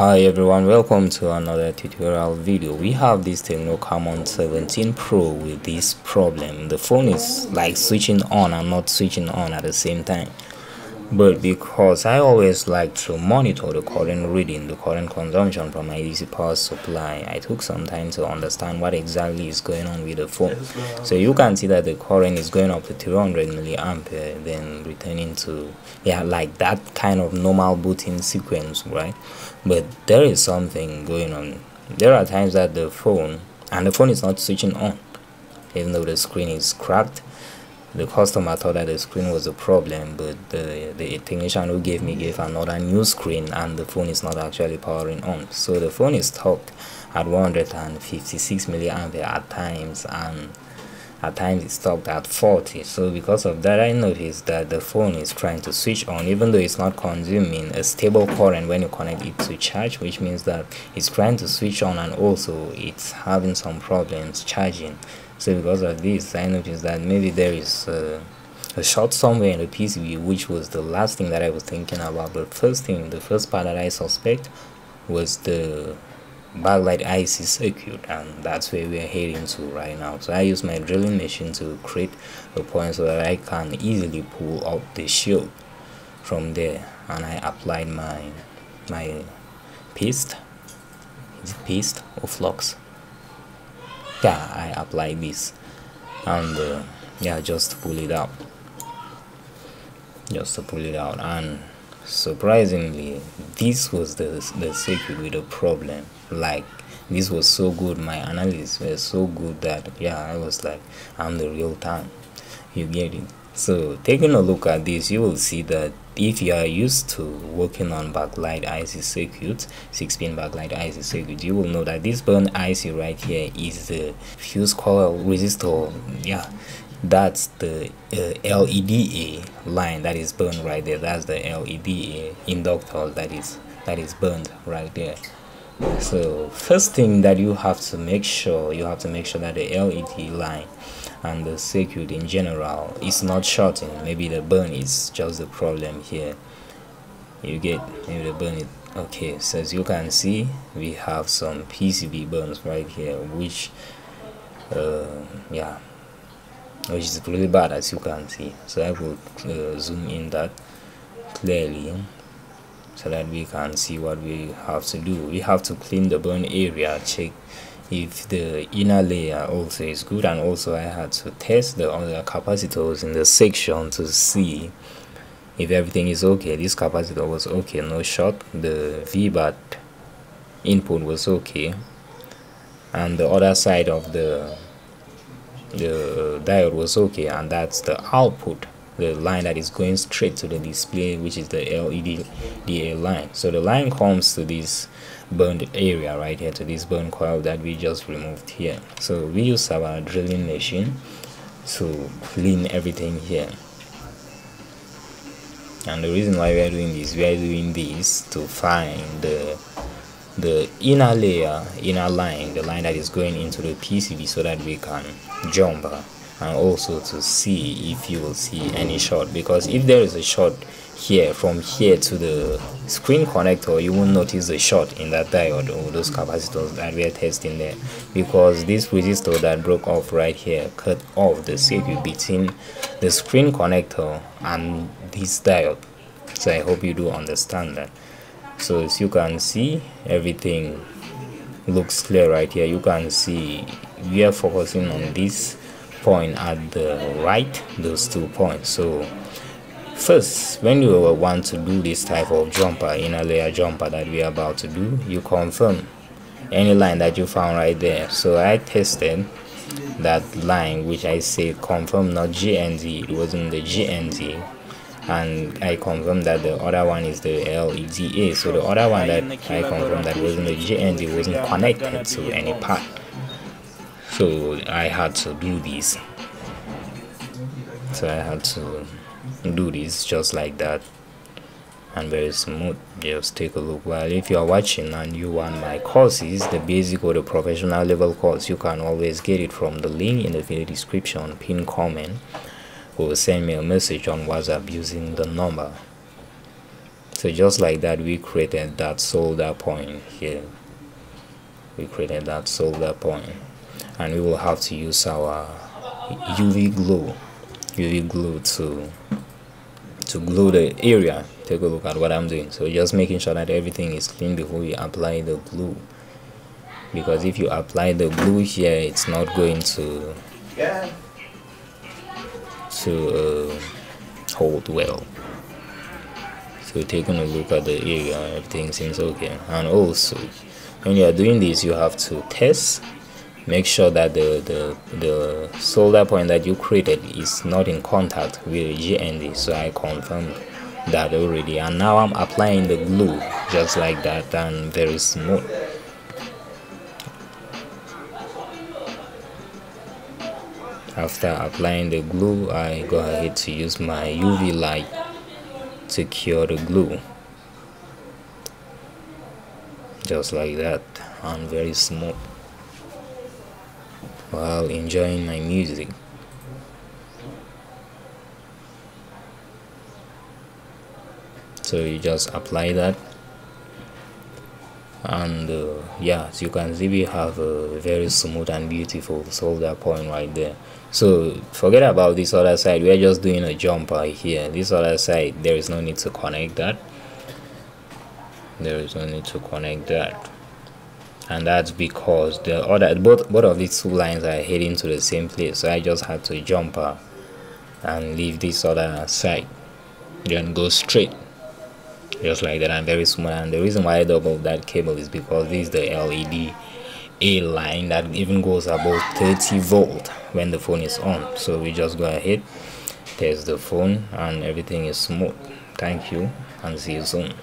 hi everyone. Welcome to another tutorial video. We have this Tecno Camon 17 Pro with this problem. The phone is like switching on and not switching on at the same time but because I always like to monitor the current reading, the current consumption from my DC power supply, I took some time to understand what exactly is going on with the phone. So you can see that the current is going up to 300 milliampere, eh, then returning to, yeah, like that kind of normal booting sequence, right? But there is something going on. There are times that the phone, and the phone is not switching on, even though the screen is cracked the customer thought that the screen was a problem but the, the technician who gave me gave another new screen and the phone is not actually powering on. So the phone is stuck at 156 milliampere at times and at times it's stopped at 40 so because of that i noticed that the phone is trying to switch on even though it's not consuming a stable current when you connect it to charge which means that it's trying to switch on and also it's having some problems charging so because of this i noticed that maybe there is uh, a short somewhere in the PCB which was the last thing that I was thinking about. But first thing the first part that I suspect was the backlight IC circuit and that's where we're heading to right now. So I use my drilling machine to create a point so that I can easily pull out the shield from there. And I applied my my paste is paste or flux yeah I apply this and uh, yeah just pull it out. Just to pull it out. And surprisingly this was the the circuit with the problem. Like this was so good my analysis was so good that yeah i was like i'm the real time. You get it? So taking a look at this you will see that if you are used to working on backlight IC circuits 6-pin backlight IC circuit you will know that this burn IC right here is the fuse coil resistor. Yeah that's the uh, LEDA line that is burned right there. That's the LEDA inductor that is that is burned right there so first thing that you have to make sure you have to make sure that the LED line and the circuit in general is not shorting maybe the burn is just the problem here. You get maybe the burn is okay. So as you can see we have some PCB burns right here which uh, yeah which is really bad as you can see. So I will uh, zoom in that clearly so that we can see what we have to do. We have to clean the burn area check if the inner layer also is good and also I had to test the other capacitors in the section to see if everything is okay. This capacitor was okay no short the VBAT input was okay. And the other side of the the diode was okay and that's the output the line that is going straight to the display which is the LED DA line. So the line comes to this burned area right here to this burn coil that we just removed here. So we use our drilling machine to clean everything here. And the reason why we are doing this we are doing this to find the the inner layer inner line the line that is going into the PCB so that we can jump and also to see if you will see any short because if there is a short here from here to the screen connector you won't notice the short in that diode or those capacitors that we are testing there. Because this resistor that broke off right here cut off the circuit between the screen connector and this diode. So i hope you do understand that. So as you can see everything looks clear right here. You can see we are focusing on this point at the right those two points. So first when you want to do this type of jumper inner layer jumper that we are about to do you confirm any line that you found right there. So i tested that line which i say confirm not GND it wasn't the GND and I confirmed that the other one is the LEDA so the other one that I confirmed that wasn't the GND wasn't connected to any part so I had to do this. So I had to do this just like that. And very smooth. Just take a look. Well if you are watching and you want my courses the basic or the professional level course you can always get it from the link in the video description pin comment or send me a message on whatsapp using the number. So just like that we created that solder point here. We created that solder point and we will have to use our UV glue UV glue to to glue the area. Take a look at what I'm doing. So just making sure that everything is clean before you apply the glue. Because if you apply the glue here it's not going to to uh, hold well. So taking a look at the area everything seems okay. And also when you are doing this you have to test make sure that the, the, the solder point that you created is not in contact with GND so I confirmed that already. And now I'm applying the glue just like that and very smooth. After applying the glue I go ahead to use my UV light to cure the glue. Just like that and very smooth while enjoying my music. So you just apply that. And uh, yeah as you can see we have a very smooth and beautiful solder point right there. So forget about this other side. We're just doing a jumper here. This other side there is no need to connect that. There is no need to connect that and that's because the other both both of these two lines are heading to the same place. So i just had to jump up and leave this other side then go straight just like that. And very small and the reason why i doubled that cable is because this is the led a line that even goes above 30 volt when the phone is on. So we just go ahead test the phone and everything is smooth. Thank you and see you soon